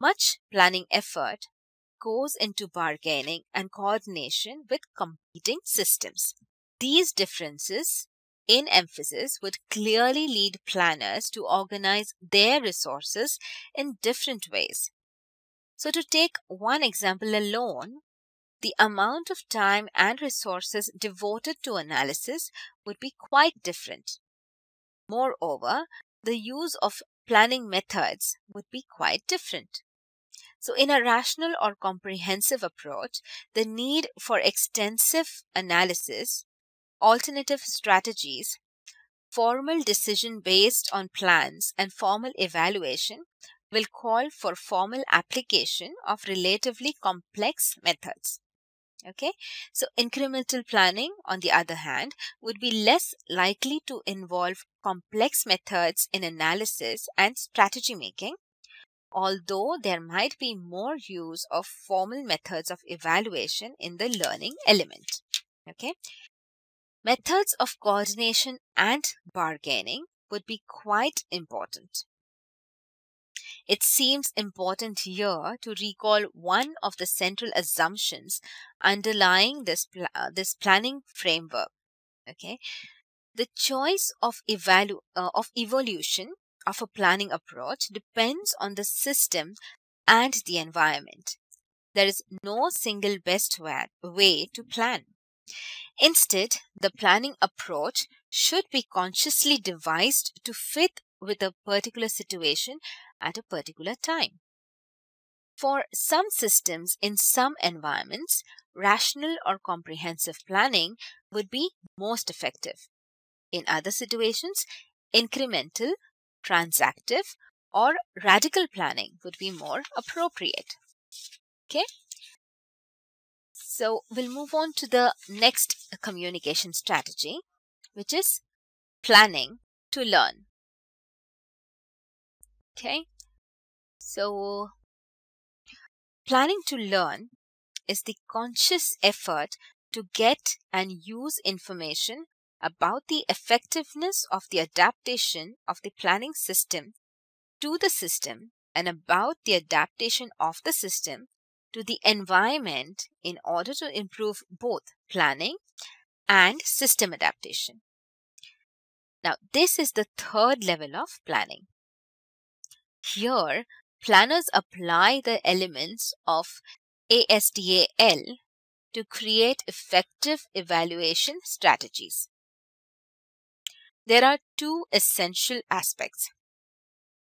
much planning effort goes into bargaining and coordination with competing systems. These differences in emphasis would clearly lead planners to organize their resources in different ways. So, to take one example alone, the amount of time and resources devoted to analysis would be quite different. Moreover, the use of planning methods would be quite different. So, in a rational or comprehensive approach, the need for extensive analysis, alternative strategies, formal decision based on plans, and formal evaluation will call for formal application of relatively complex methods. Okay, so incremental planning, on the other hand, would be less likely to involve complex methods in analysis and strategy making, although there might be more use of formal methods of evaluation in the learning element. Okay, methods of coordination and bargaining would be quite important. It seems important here to recall one of the central assumptions underlying this, pl this planning framework. Okay, the choice of, evalu uh, of evolution of a planning approach depends on the system and the environment. There is no single best way to plan. Instead, the planning approach should be consciously devised to fit with a particular situation at a particular time. For some systems in some environments, rational or comprehensive planning would be most effective. In other situations, incremental, transactive, or radical planning would be more appropriate. Okay. So we'll move on to the next communication strategy, which is planning to learn. Okay. So, planning to learn is the conscious effort to get and use information about the effectiveness of the adaptation of the planning system to the system and about the adaptation of the system to the environment in order to improve both planning and system adaptation. Now, this is the third level of planning. Here, planners apply the elements of ASDAL to create effective evaluation strategies. There are two essential aspects.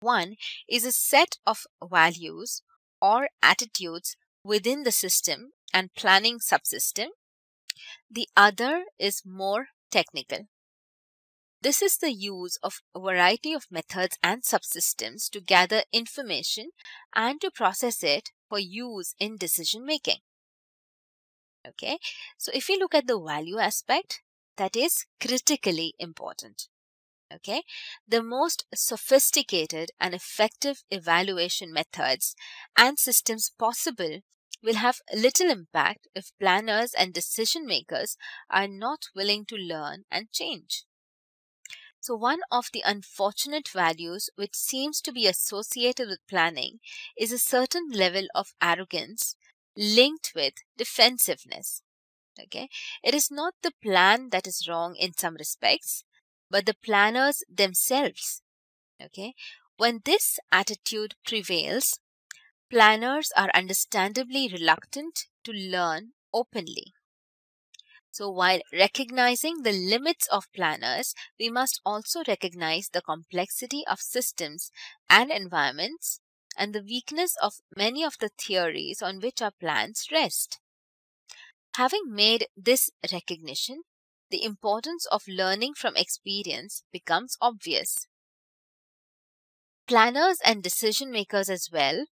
One is a set of values or attitudes within the system and planning subsystem. The other is more technical. This is the use of a variety of methods and subsystems to gather information and to process it for use in decision making. Okay, so if you look at the value aspect, that is critically important. Okay, the most sophisticated and effective evaluation methods and systems possible will have little impact if planners and decision makers are not willing to learn and change. So one of the unfortunate values which seems to be associated with planning is a certain level of arrogance linked with defensiveness. Okay, it is not the plan that is wrong in some respects, but the planners themselves. Okay, when this attitude prevails, planners are understandably reluctant to learn openly. So while recognizing the limits of planners, we must also recognize the complexity of systems and environments and the weakness of many of the theories on which our plans rest. Having made this recognition, the importance of learning from experience becomes obvious. Planners and decision makers as well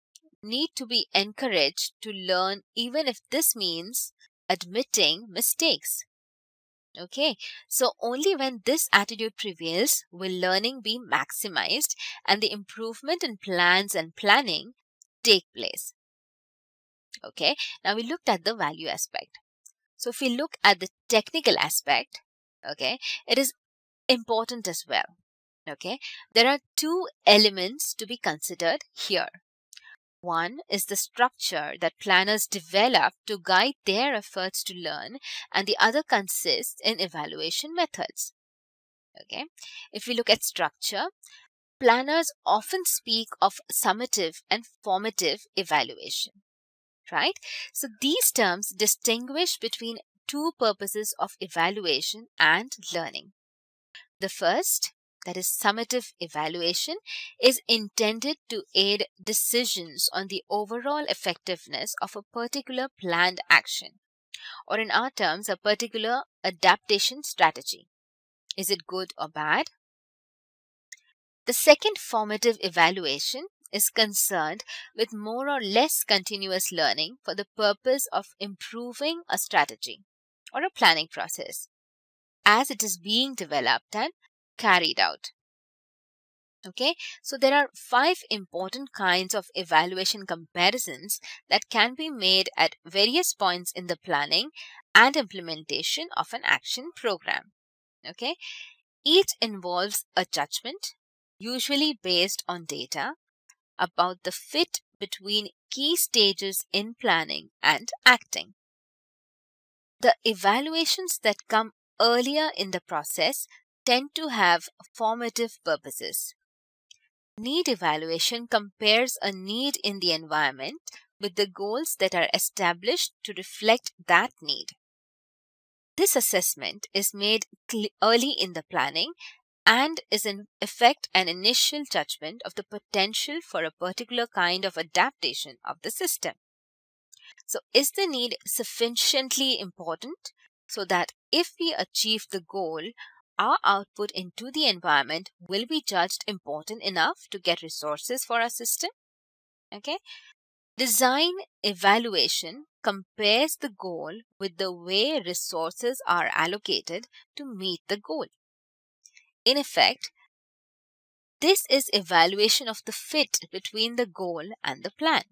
need to be encouraged to learn even if this means admitting mistakes. Okay, so only when this attitude prevails will learning be maximized and the improvement in plans and planning take place. Okay, now we looked at the value aspect. So if we look at the technical aspect, okay, it is important as well. Okay, there are two elements to be considered here. One is the structure that planners develop to guide their efforts to learn, and the other consists in evaluation methods. Okay, if we look at structure, planners often speak of summative and formative evaluation. Right? So these terms distinguish between two purposes of evaluation and learning. The first that is summative evaluation, is intended to aid decisions on the overall effectiveness of a particular planned action, or in our terms, a particular adaptation strategy. Is it good or bad? The second formative evaluation is concerned with more or less continuous learning for the purpose of improving a strategy or a planning process as it is being developed and carried out. Okay, so there are five important kinds of evaluation comparisons that can be made at various points in the planning and implementation of an action program. Okay, each involves a judgment, usually based on data, about the fit between key stages in planning and acting. The evaluations that come earlier in the process tend to have formative purposes. Need evaluation compares a need in the environment with the goals that are established to reflect that need. This assessment is made early in the planning and is in effect an initial judgment of the potential for a particular kind of adaptation of the system. So, is the need sufficiently important so that if we achieve the goal, our output into the environment will be judged important enough to get resources for our system. Okay. Design evaluation compares the goal with the way resources are allocated to meet the goal. In effect, this is evaluation of the fit between the goal and the plan.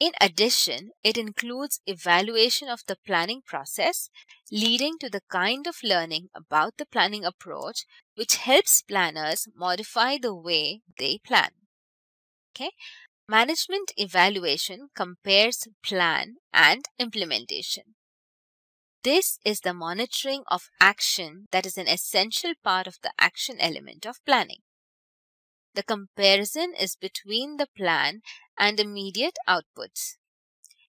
In addition, it includes evaluation of the planning process, leading to the kind of learning about the planning approach which helps planners modify the way they plan. Okay? Management evaluation compares plan and implementation. This is the monitoring of action that is an essential part of the action element of planning. The comparison is between the plan and immediate outputs.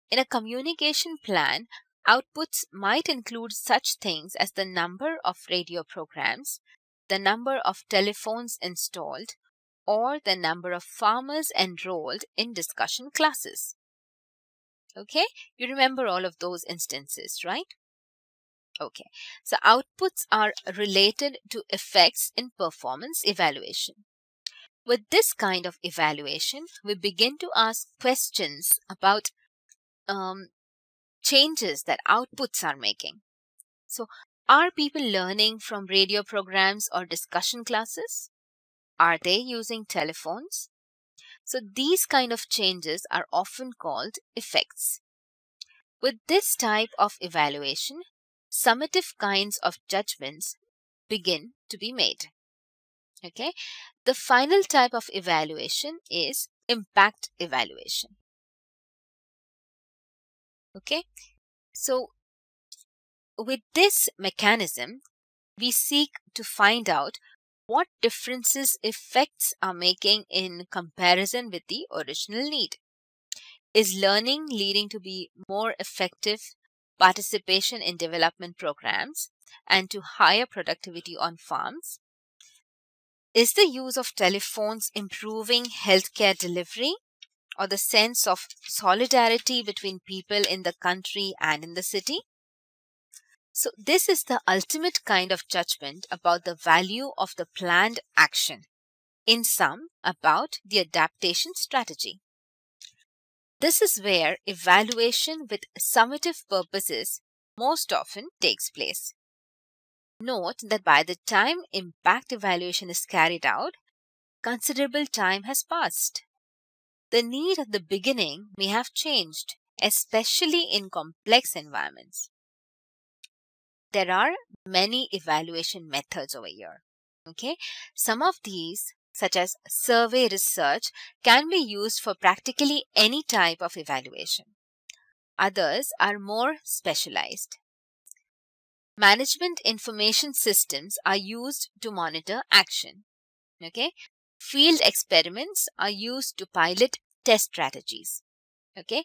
In a communication plan, outputs might include such things as the number of radio programs, the number of telephones installed, or the number of farmers enrolled in discussion classes. Okay, you remember all of those instances, right? Okay, so outputs are related to effects in performance evaluation. With this kind of evaluation, we begin to ask questions about um, changes that outputs are making. So, are people learning from radio programs or discussion classes? Are they using telephones? So, these kind of changes are often called effects. With this type of evaluation, summative kinds of judgments begin to be made. Okay, the final type of evaluation is impact evaluation. Okay, so with this mechanism, we seek to find out what differences effects are making in comparison with the original need. Is learning leading to be more effective participation in development programs and to higher productivity on farms? Is the use of telephones improving healthcare delivery or the sense of solidarity between people in the country and in the city? So, this is the ultimate kind of judgment about the value of the planned action. In sum, about the adaptation strategy. This is where evaluation with summative purposes most often takes place. Note that by the time impact evaluation is carried out, considerable time has passed. The need at the beginning may have changed, especially in complex environments. There are many evaluation methods over here. Okay, some of these such as survey research, can be used for practically any type of evaluation. Others are more specialized. Management information systems are used to monitor action. Okay. Field experiments are used to pilot test strategies. Okay.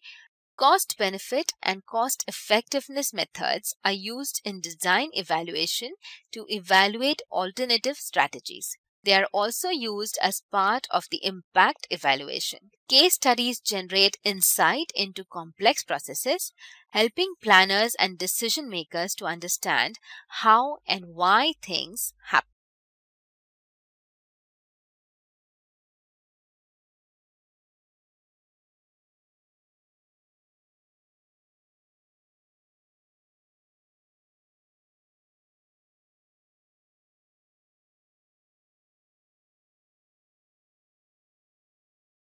Cost benefit and cost effectiveness methods are used in design evaluation to evaluate alternative strategies. They are also used as part of the impact evaluation. Case studies generate insight into complex processes, helping planners and decision makers to understand how and why things happen.